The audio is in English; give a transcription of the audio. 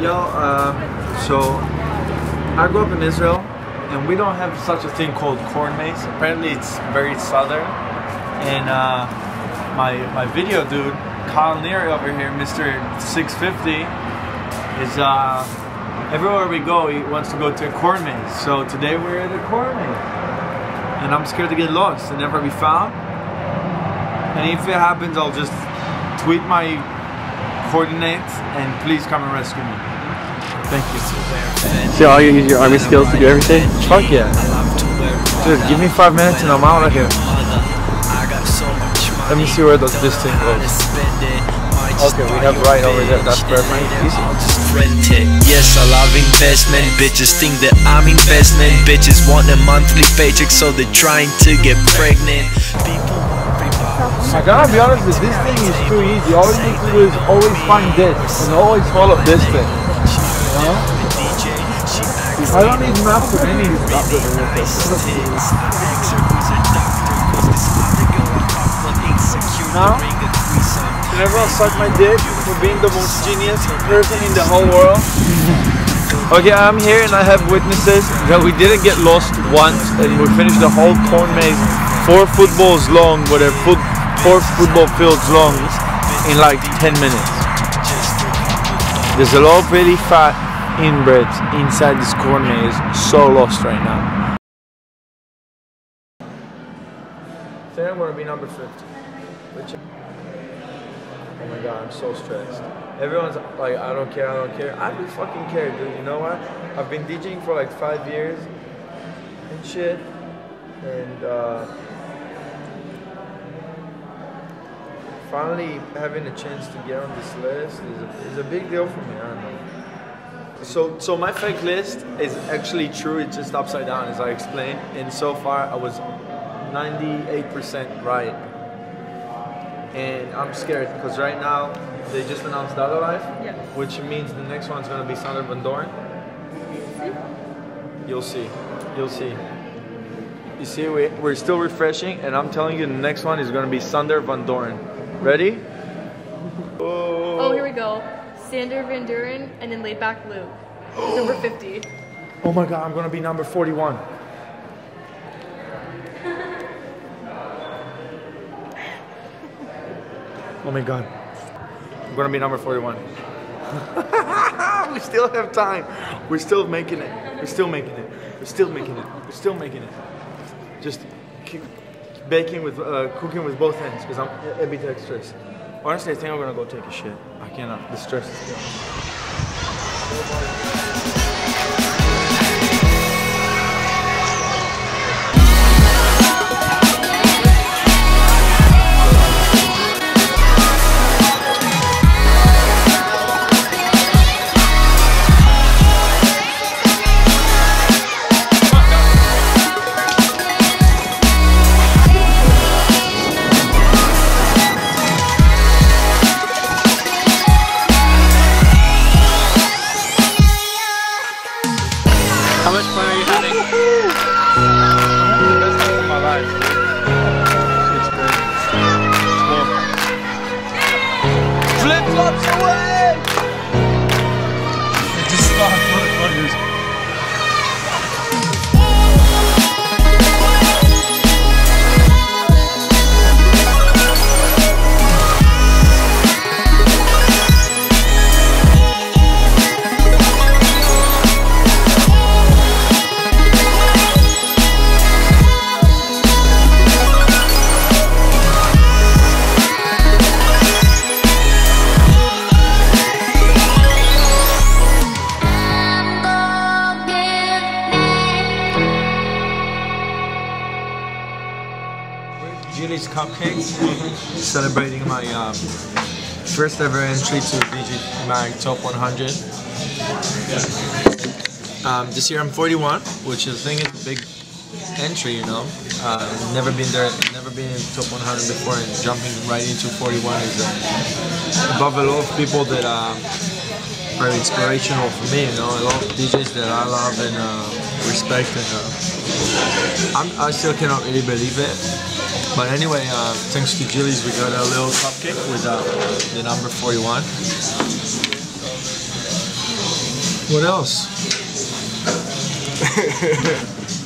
Yo, uh, so I grew up in Israel, and we don't have such a thing called corn maze. Apparently, it's very southern. And uh, my my video dude, Kyle Neary over here, Mr. 650, is uh, everywhere we go, he wants to go to a corn maze. So today we're at a corn maze, and I'm scared to get lost and never be found. And if it happens, I'll just tweet my coordinates and please come and rescue me. Thank you. So all you use your army skills to do everything? Fuck yeah. Dude, give me five minutes and I'm out of here. Let me see where this, this thing goes. Okay, we have right over there. That's perfect. Easy. Yes, I love investment. Bitches think that I'm investment. Bitches want a monthly paycheck, so they're trying to get pregnant. People I gotta be honest with this thing is too easy. All you need to do is always find this and always follow this thing. You know? I don't need maps of any stuff Now, can everyone suck my dick for being the most genius person in the whole world? Okay, I'm here and I have witnesses that we didn't get lost once and we finished the whole corn maze four footballs long with a foot four football fields long in like 10 minutes. There's a lot of really fat inbreds inside this corn maze, so lost right now. Today I'm gonna be number 50. Oh my god, I'm so stressed. Everyone's like, I don't care, I don't care. I do fucking care, dude. You know what? I've been DJing for like five years and shit. And uh, finally having a chance to get on this list is a, is a big deal for me. I don't know. So, so my fake list is actually true. It's just upside down, as I explained. And so far, I was 98% right. And I'm scared because right now they just announced Dada Life, Yeah. which means the next one's gonna be Sander Van Doorn. You'll see. You'll see. You see, we, we're still refreshing, and I'm telling you, the next one is gonna be Sander Van Doorn. Ready? Oh, here we go. Sander Van Doorn and then Laidback Luke. Number 50. Oh my god, I'm gonna be number 41. Oh my god. I'm gonna be number 41. we still have time. We're still making it. We're still making it. We're still making it. We're still making it. Just keep baking with, uh, cooking with both hands because I'm a bit stressed. Honestly, I think I'm gonna go take a shit. I cannot. The stress is killing me. Julie's Cupcakes, celebrating my um, first ever entry to DJ Mag Top 100. Um, this year I'm 41, which I think is a big entry, you know. Uh, never been there, never been in Top 100 before, and jumping right into 41 is uh, above a lot of people that um, are inspirational for me, you know. A lot of DJs that I love and uh, respect, and uh, I'm, I still cannot really believe it. But anyway, uh, thanks to Julie's, we got a little cupcake with uh, the number 41. What else?